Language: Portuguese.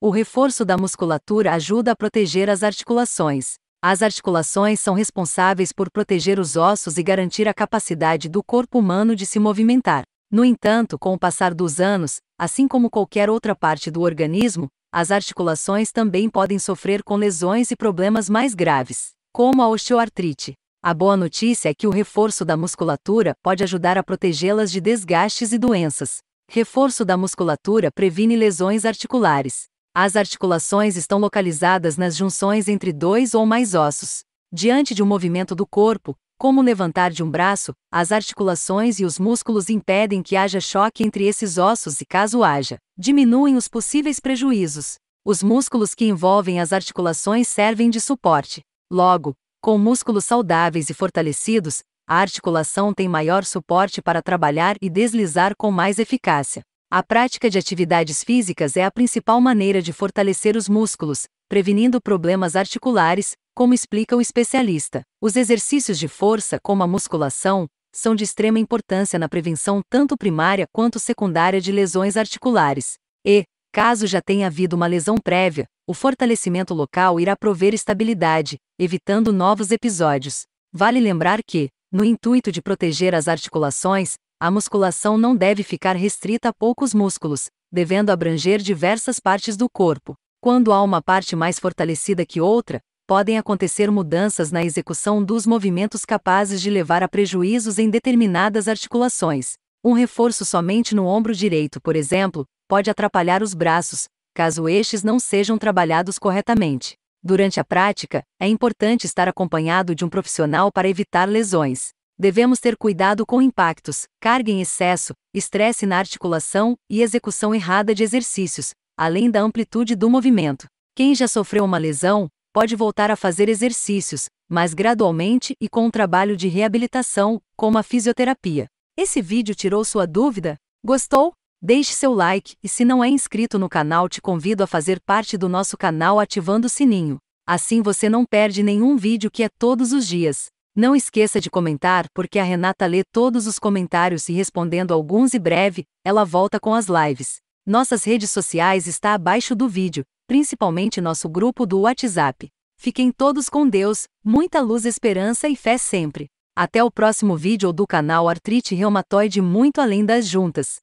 O reforço da musculatura ajuda a proteger as articulações. As articulações são responsáveis por proteger os ossos e garantir a capacidade do corpo humano de se movimentar. No entanto, com o passar dos anos, assim como qualquer outra parte do organismo, as articulações também podem sofrer com lesões e problemas mais graves, como a osteoartrite. A boa notícia é que o reforço da musculatura pode ajudar a protegê-las de desgastes e doenças. Reforço da musculatura previne lesões articulares. As articulações estão localizadas nas junções entre dois ou mais ossos. Diante de um movimento do corpo, como o levantar de um braço, as articulações e os músculos impedem que haja choque entre esses ossos e, caso haja, diminuem os possíveis prejuízos. Os músculos que envolvem as articulações servem de suporte. Logo, com músculos saudáveis e fortalecidos, a articulação tem maior suporte para trabalhar e deslizar com mais eficácia. A prática de atividades físicas é a principal maneira de fortalecer os músculos, prevenindo problemas articulares, como explica o especialista. Os exercícios de força, como a musculação, são de extrema importância na prevenção tanto primária quanto secundária de lesões articulares. E, caso já tenha havido uma lesão prévia, o fortalecimento local irá prover estabilidade, evitando novos episódios. Vale lembrar que, no intuito de proteger as articulações, a musculação não deve ficar restrita a poucos músculos, devendo abranger diversas partes do corpo. Quando há uma parte mais fortalecida que outra, podem acontecer mudanças na execução dos movimentos capazes de levar a prejuízos em determinadas articulações. Um reforço somente no ombro direito, por exemplo, pode atrapalhar os braços, caso estes não sejam trabalhados corretamente. Durante a prática, é importante estar acompanhado de um profissional para evitar lesões. Devemos ter cuidado com impactos, carga em excesso, estresse na articulação e execução errada de exercícios, além da amplitude do movimento. Quem já sofreu uma lesão, pode voltar a fazer exercícios, mas gradualmente e com um trabalho de reabilitação, como a fisioterapia. Esse vídeo tirou sua dúvida? Gostou? Deixe seu like e se não é inscrito no canal te convido a fazer parte do nosso canal ativando o sininho. Assim você não perde nenhum vídeo que é todos os dias. Não esqueça de comentar porque a Renata lê todos os comentários e respondendo alguns e breve, ela volta com as lives. Nossas redes sociais está abaixo do vídeo, principalmente nosso grupo do WhatsApp. Fiquem todos com Deus, muita luz, esperança e fé sempre. Até o próximo vídeo do canal Artrite Reumatoide Muito Além das Juntas.